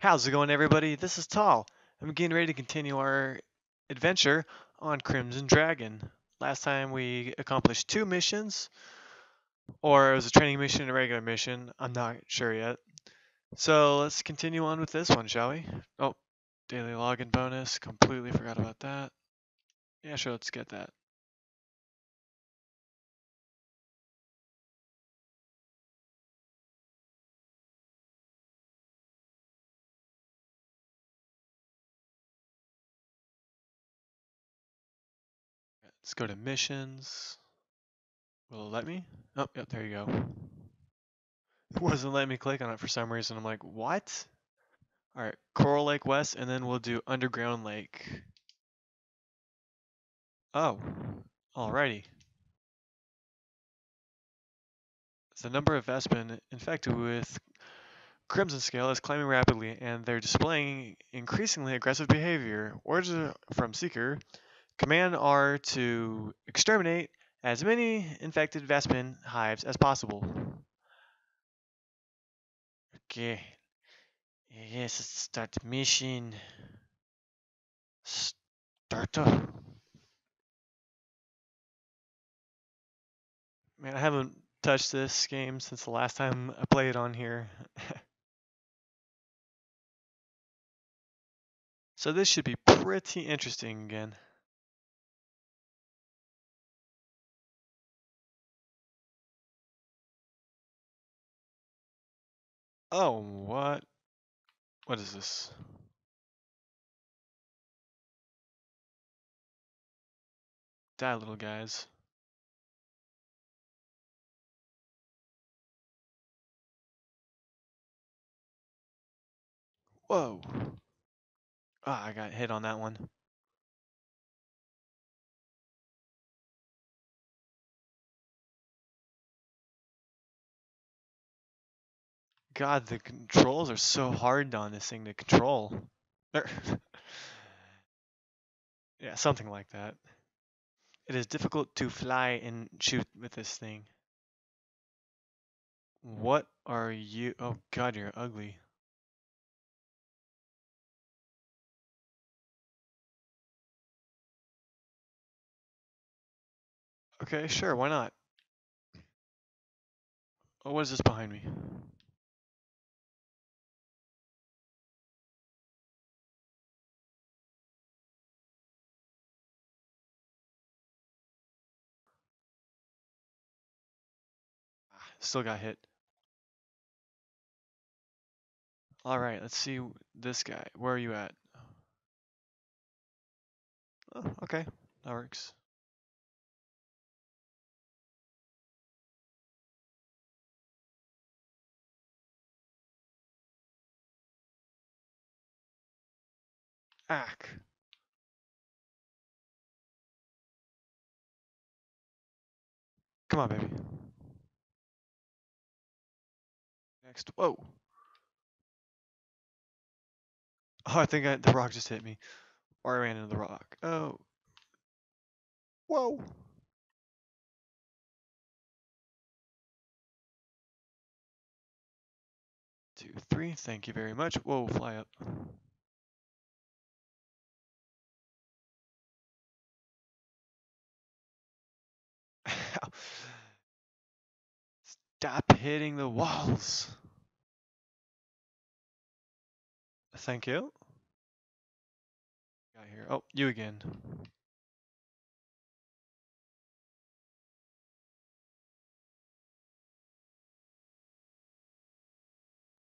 How's it going, everybody? This is Taull. I'm getting ready to continue our adventure on Crimson Dragon. Last time we accomplished two missions, or it was a training mission and a regular mission. I'm not sure yet. So let's continue on with this one, shall we? Oh, daily login bonus. Completely forgot about that. Yeah, sure, let's get that. Let's go to missions. Will it let me? Oh, yep, there you go. It wasn't letting me click on it for some reason. I'm like, what? All right, Coral Lake West, and then we'll do Underground Lake. Oh, alrighty. The number of Vespin infected with Crimson Scale is climbing rapidly, and they're displaying increasingly aggressive behavior. Orders from Seeker command R to exterminate as many infected Vespin hives as possible. Okay. Yes, start mission. Start. Man, I haven't touched this game since the last time I played on here. so this should be pretty interesting again. Oh, what? What is this? Die, little guys. Whoa. Ah, I got hit on that one. God, the controls are so hard on this thing to control. Yeah, something like that. It is difficult to fly and shoot with this thing. What are you? Oh God, you're ugly. Okay, sure, why not? Oh, what is this behind me? Still got hit. All right, let's see this guy. Where are you at? Oh, okay, that works. Ack. Come on, baby. Next. Whoa. Oh, I think I, the rock just hit me. Or I ran into the rock. Oh. Whoa. Two, three. Thank you very much. Whoa, fly up. Stop hitting the walls. Thank you. Got here. Oh, you again.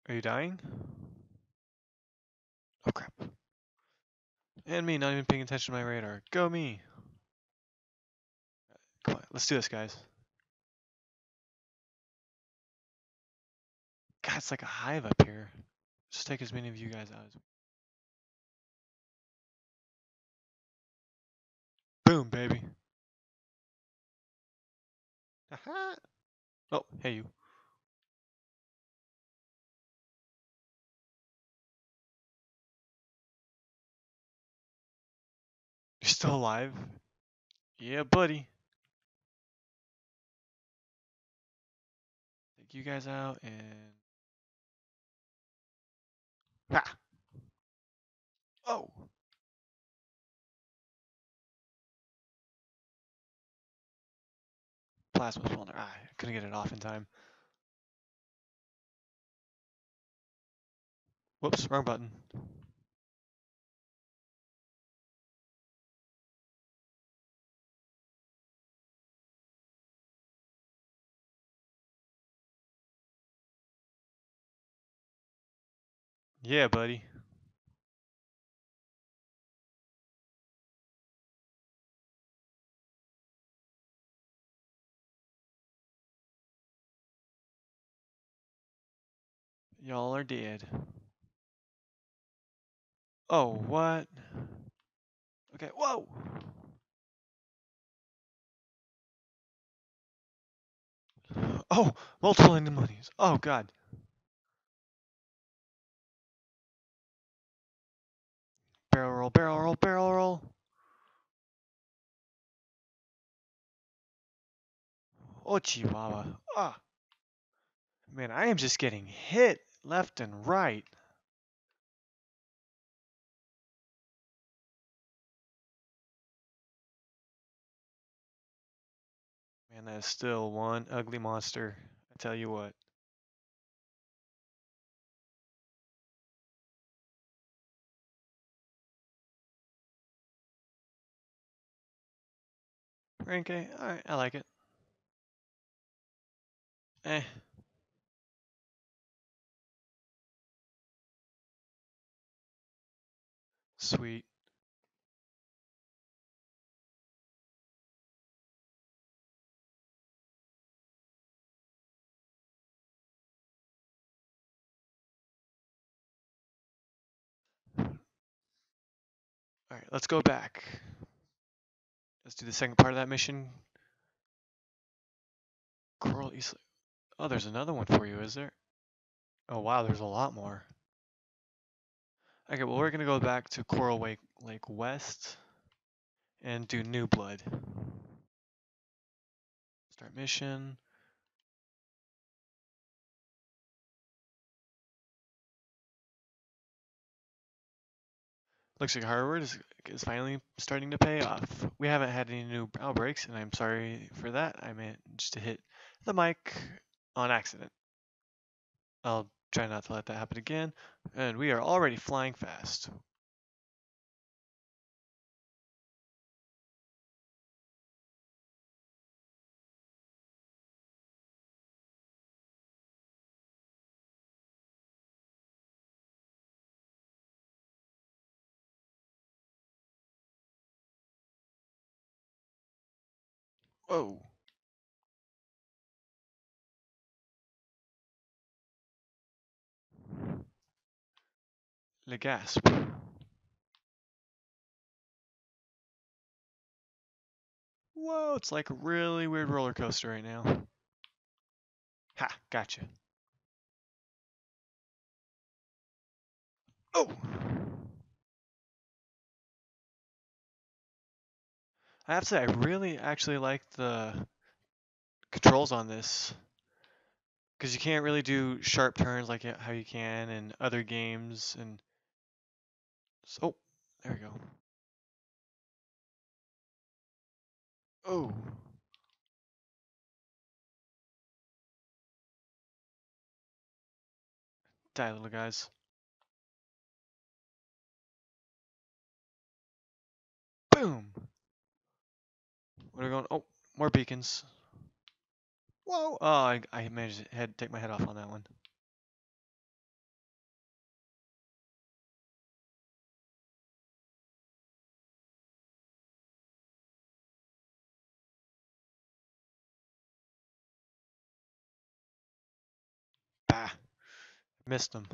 Are you dying? Oh crap. And me, not even paying attention to my radar. Go me! Come on, let's do this, guys. God, it's like a hive up here. Just take as many of you guys out as. Boom, baby. Aha! Oh, hey you. You're still alive? Yeah, buddy. Take you guys out and Ha! Oh! Plasma spawner. Ah, I couldn't get it off in time. Whoops, wrong button. Yeah, buddy. Y'all are dead. Oh, what? Okay, whoa! Oh, multiple pneumonias. Oh, God. Barrel roll, barrel roll, barrel roll. Oh, Chihuahua. Ah. Man, I am just getting hit left and right. Man, that is still one ugly monster. I tell you what. Rank A, alright, I like it. Eh. Sweet. Alright, let's go back. Let's do the second part of that mission. Coral East. Oh, there's another one for you, is there? Oh, wow, there's a lot more. Okay, well, we're going to go back to Coral Lake, Lake West and do New Blood. Start mission. Looks like Harvard is, is finally starting to pay off. We haven't had any new outbreaks, and I'm sorry for that. I managed to hit the mic on accident. I'll try not to let that happen again. And we are already flying fast. Oh. Whoa. Le gasp. Whoa, it's like a really weird roller coaster right now. Ha, gotcha. Oh! I have to say, I really actually like the controls on this. Because you can't really do sharp turns like how you can in other games. And so, oh, there we go. Oh. Die, little guys. Boom. What are we going? Oh, more beacons. Whoa! Oh, I, I managed to head, take my head off on that one. Bah! Missed him.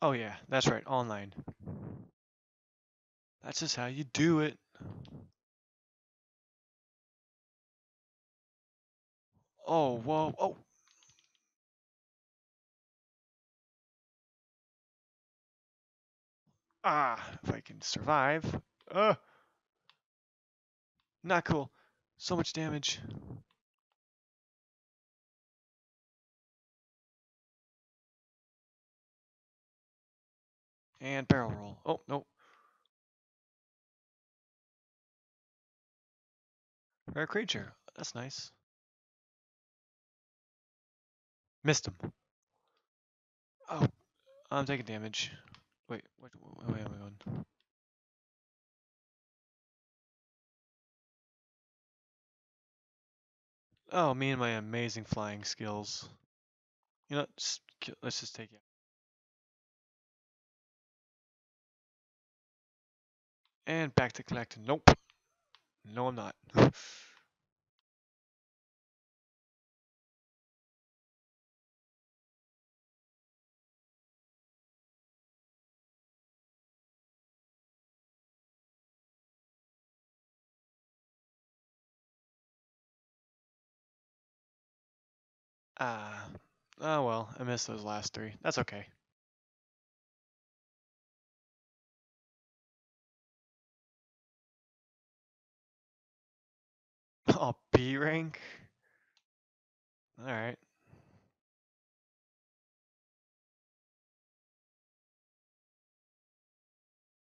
Oh yeah, that's right, online. That's just how you do it. Oh, whoa, oh. Ah, if I can survive. Ugh! not cool. So much damage. And barrel roll. Oh, no. Rare creature. That's nice. Missed him. Oh, I'm taking damage. Wait, wait, wait, wait, wait. Oh, me and my amazing flying skills. You know, just, let's just take it. And back to collecting. Nope. No, I'm not. Ah. oh well, I missed those last three. That's okay. Oh, B rank? Alright.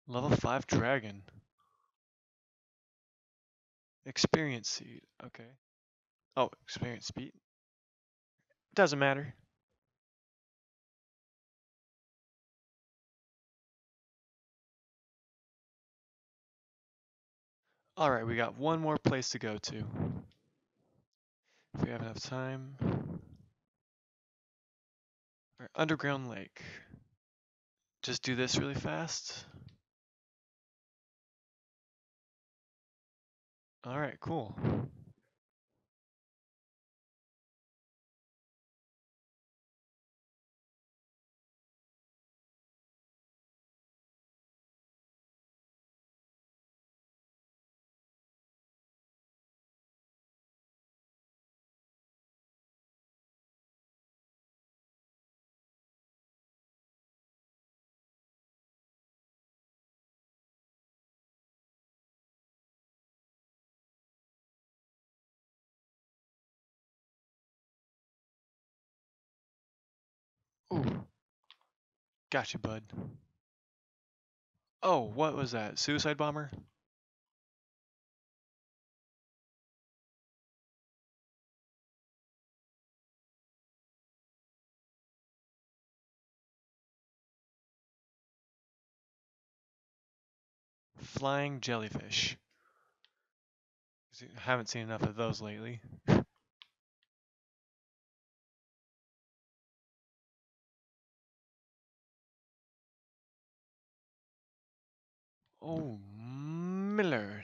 Level 5 dragon. Experience seed. Okay. Oh, experience speed. Doesn't matter. Alright, we got one more place to go to. If we have enough time. Our underground lake. Just do this really fast. Alright, cool. Ooh. Gotcha, bud. Oh, what was that? Suicide bomber? Flying jellyfish. I haven't seen enough of those lately. Oh, Miller.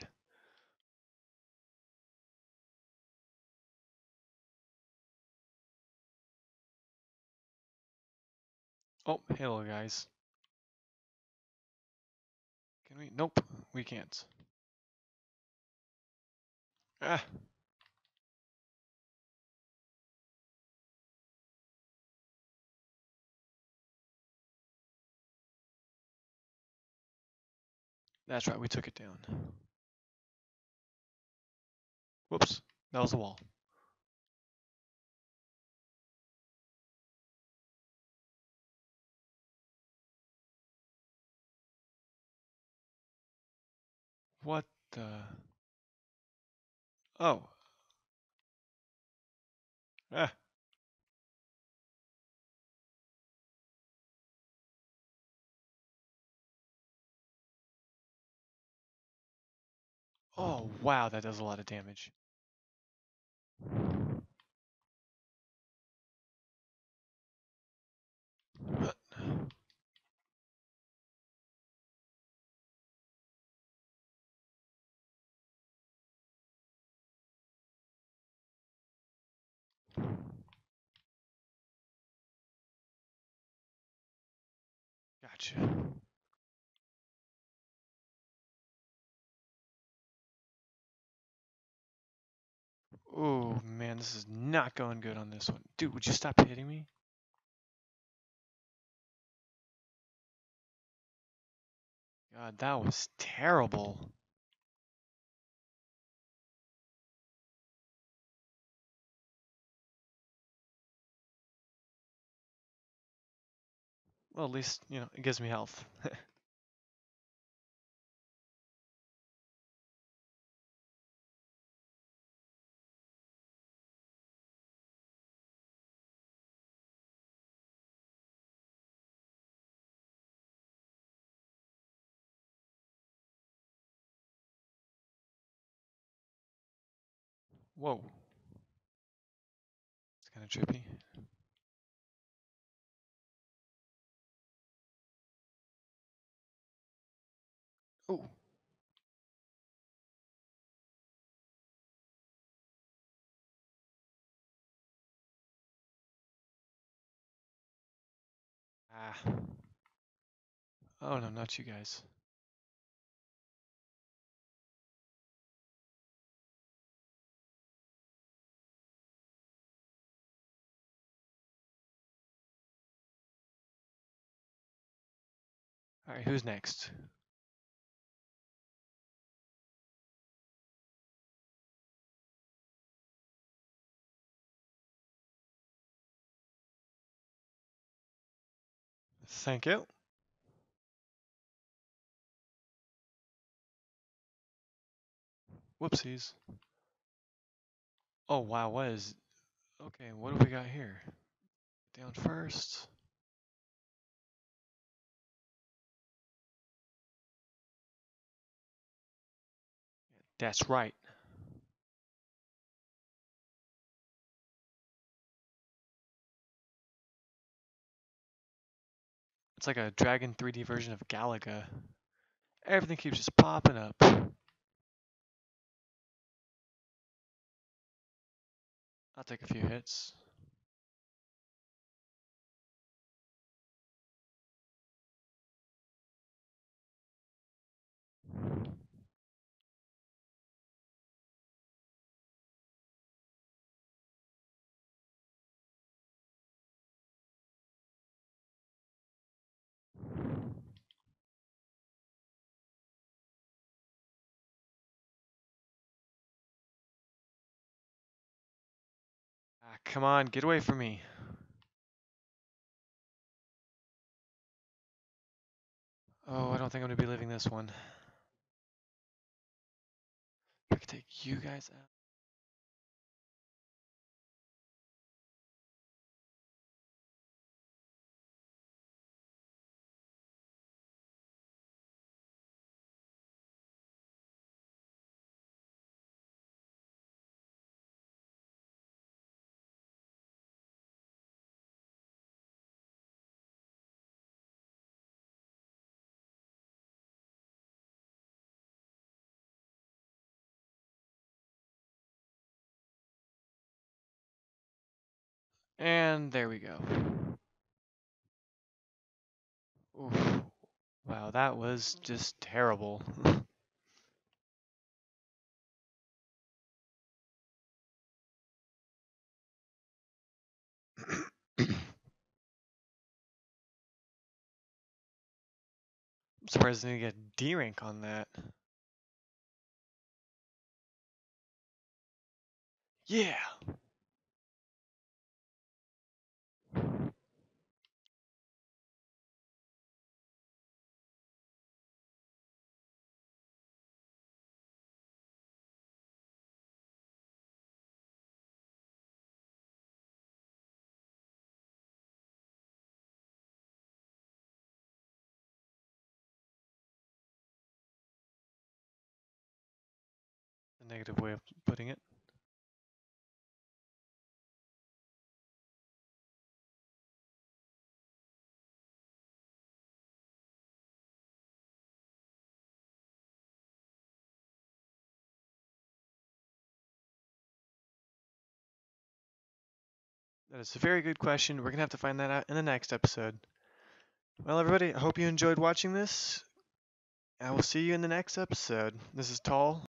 Oh, hello, guys. Can we? Nope, we can't. Ah. That's right, we took it down. Whoops, that was the wall. What the? Oh. Ah. Oh, wow, that does a lot of damage. Gotcha. Oh man, this is not going good on this one. Dude, would you stop hitting me? God, that was terrible. Well, at least, you know, it gives me health. Whoa. It's kind of trippy. Oh. Ah. Oh no, not you guys. Alright, who's next? Thank you. Whoopsies. Oh wow, what is... Okay, what do we got here? Down first. That's right. It's like a Dragon 3D version of Galaga. Everything keeps just popping up. I'll take a few hits. Come on, get away from me. Oh, I don't think I'm gonna be living this one. I could take you guys out. And there we go. Oof. Wow, that was just terrible. I'm surprised I didn't get D rank on that. Yeah. Negative way of putting it. That is a very good question. We're going to have to find that out in the next episode. Well, everybody, I hope you enjoyed watching this. I will see you in the next episode. This is Taull.